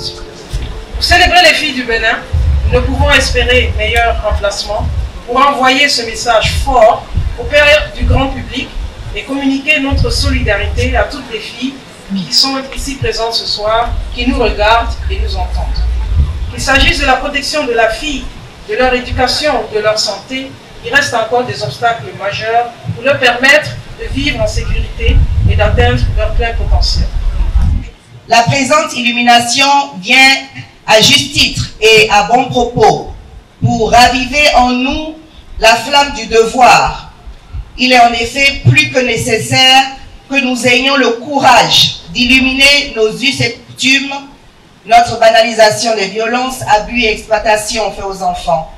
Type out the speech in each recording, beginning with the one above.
Pour célébrer les filles du Bénin, nous ne pouvons espérer meilleur emplacement pour envoyer ce message fort au père du grand public et communiquer notre solidarité à toutes les filles qui sont ici présentes ce soir, qui nous regardent et nous entendent. Qu'il s'agisse de la protection de la fille, de leur éducation ou de leur santé, il reste encore des obstacles majeurs pour leur permettre de vivre en sécurité et d'atteindre leur plein potentiel. La présente illumination vient à juste titre et à bon propos pour raviver en nous la flamme du devoir. Il est en effet plus que nécessaire que nous ayons le courage d'illuminer nos us et notre banalisation des violences, abus et exploitations faits aux enfants.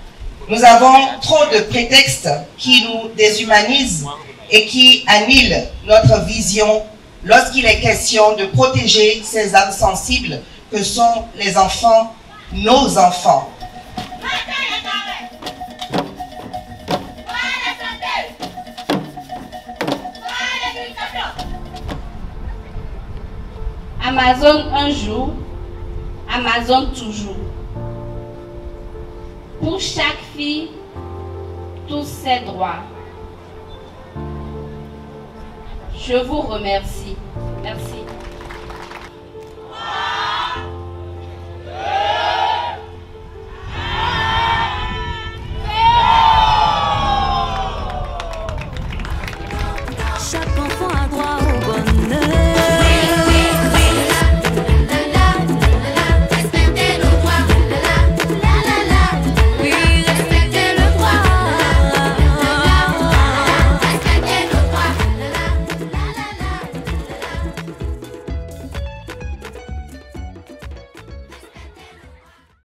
Nous avons trop de prétextes qui nous déshumanisent et qui annihilent notre vision lorsqu'il est question de protéger ces âmes sensibles que sont les enfants, nos enfants. Amazon un jour, Amazon toujours. Pour chaque fille, tous ses droits. Je vous remercie. Merci.